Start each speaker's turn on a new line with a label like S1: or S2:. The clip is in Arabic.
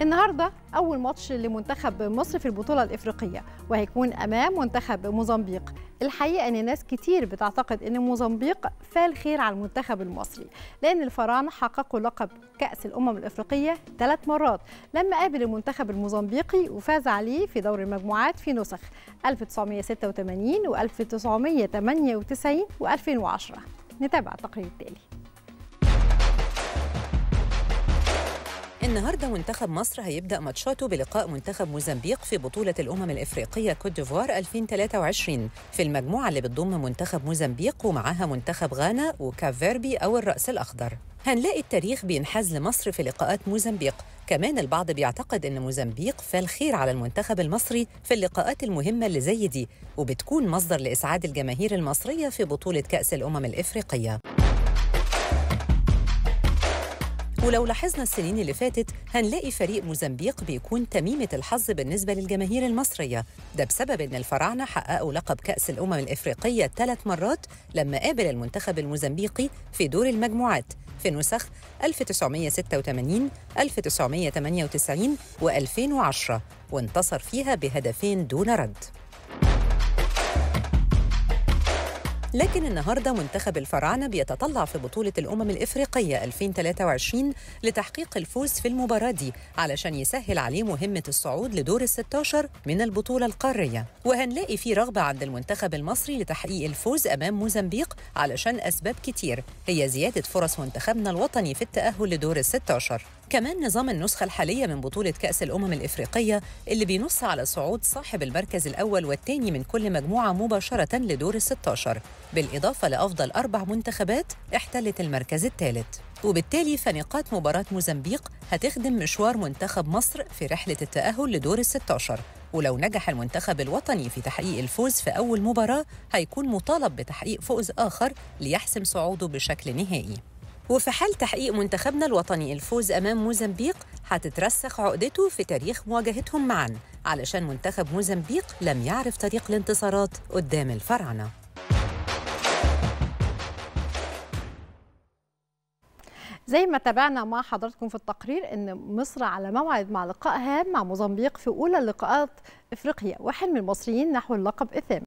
S1: النهارده أول ماتش لمنتخب مصر في البطولة الإفريقية وهيكون أمام منتخب موزمبيق. الحقيقة أن ناس كتير بتعتقد أن موزمبيق فال خير على المنتخب المصري لأن الفراعنة حققوا لقب كأس الأمم الإفريقية ثلاث مرات. لما قابل المنتخب الموزمبيقي وفاز عليه في دور المجموعات في نسخ 1986 و 1998 و 2010 نتابع التقرير التالي.
S2: النهارده منتخب مصر هيبدأ ماتشاته بلقاء منتخب موزمبيق في بطولة الأمم الإفريقية كوت ديفوار 2023 في المجموعة اللي بتضم منتخب موزمبيق ومعاها منتخب غانا وكافيربي أو الرأس الأخضر. هنلاقي التاريخ بينحاز لمصر في لقاءات موزمبيق. كمان البعض بيعتقد إن موزمبيق فال خير على المنتخب المصري في اللقاءات المهمة اللي زي دي وبتكون مصدر لإسعاد الجماهير المصرية في بطولة كأس الأمم الإفريقية. ولو لاحظنا السنين اللي فاتت هنلاقي فريق موزمبيق بيكون تميمة الحظ بالنسبة للجماهير المصرية. ده بسبب أن الفراعنة حققوا لقب كأس الأمم الإفريقية ثلاث مرات لما قابل المنتخب الموزمبيقي في دور المجموعات. في نسخ 1986 1998 و2010 وانتصر فيها بهدفين دون رد. لكن النهارده منتخب الفراعنه بيتطلع في بطولة الأمم الإفريقية 2023 لتحقيق الفوز في المباراة دي علشان يسهل عليه مهمة الصعود لدور ال 16 من البطولة القارية. وهنلاقي في رغبة عند المنتخب المصري لتحقيق الفوز أمام موزمبيق علشان أسباب كتير هي زيادة فرص منتخبنا الوطني في التأهل لدور ال 16 كمان نظام النسخة الحالية من بطولة كأس الأمم الإفريقية اللي بينص على صعود صاحب المركز الأول والثاني من كل مجموعة مباشرة لدور ال 16 بالإضافة لأفضل أربع منتخبات احتلت المركز الثالث. وبالتالي فنقاط مباراة موزمبيق هتخدم مشوار منتخب مصر في رحلة التأهل لدور ال 16 ولو نجح المنتخب الوطني في تحقيق الفوز في أول مباراة هيكون مطالب بتحقيق فوز آخر ليحسم صعوده بشكل نهائي. وفي حال تحقيق منتخبنا الوطني الفوز أمام موزمبيق هتترسخ عقدته في تاريخ مواجهتهم معا علشان منتخب موزمبيق لم يعرف طريق الانتصارات قدام الفراعنة.
S1: زي ما تابعنا مع حضراتكم في التقرير إن مصر على موعد مع لقاء هام مع موزمبيق في أولى لقاءات افريقيا وحلم المصريين نحو اللقب الثامن.